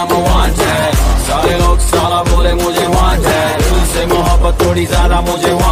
city, I'm a wanted सारे लोग साला बोले मुझे wanted दिल से मोहब्बत थोड़ी ज़्यादा मुझे